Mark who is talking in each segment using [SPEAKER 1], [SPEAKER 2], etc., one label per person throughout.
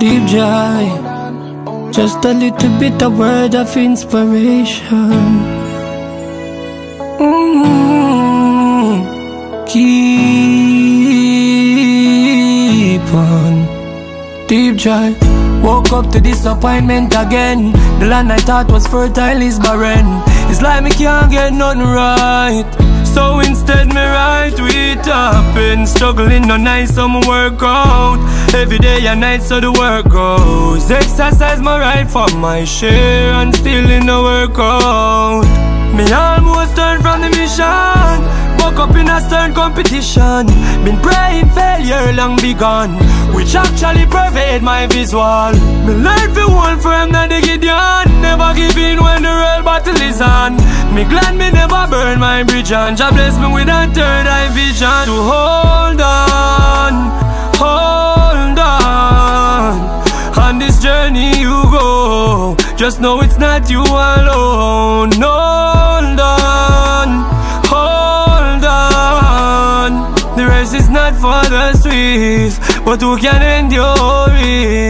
[SPEAKER 1] Deep Jahi. Just a little bit of word of inspiration. Mm, keep on, Deep Jahi. Woke up to disappointment again. The land I thought was fertile is barren. It's like me can't get nothing right. So instead me write with up and struggling no night so me work out. Every day and night so the work goes. Exercise my right for my share and still in the workout. Me almost turned from the mission. Woke up in a stern competition. Been praying failure long begun Which actually pervade my visual. Me learn Me glad me never burn my bridge and Jah bless me with a third eye vision To hold on, hold on. On this journey you go Just know it's not you alone. Hold on, hold on. The race is not for the swift but who can endure it?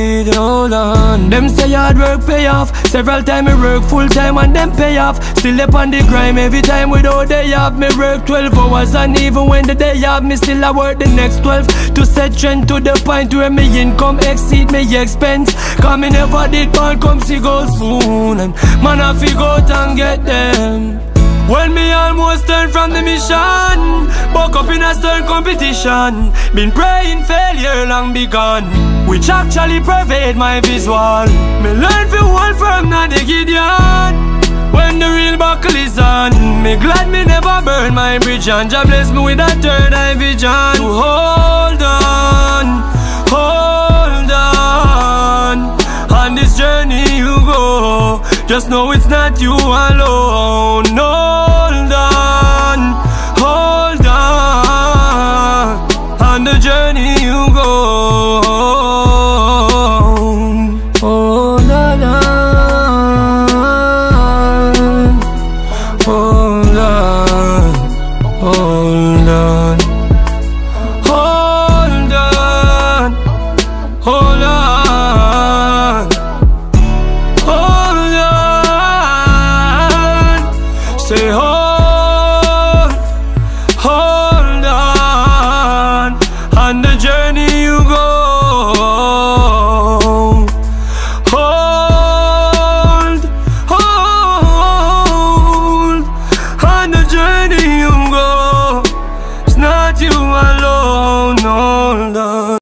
[SPEAKER 1] On Them say hard work pay off. Several time me work full time and them pay off. Still up on the grind every time without day off. Me work 12 hours and even when the day off Me still I work the next 12 To set trend to the point where me income exceed me expense. Cause me never did born come see gold spoon. And man I figure out and get them. When me almost turned from the mission Buck up in a stern competition. Been praying failure long begun Which actually pervade my visual. Me learn hold firm not the Gideon. When the real buckle is on Me glad me never burn my bridge And Jah bless me with a third eye vision. To hold on, hold on. On this journey you go Just know it's not you alone. Hold on, hold on. On the journey you go on. Hold on. Say hold Hold on. On the journey you go. Hold Hold. On the journey you go. It's not you alone